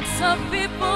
lots of people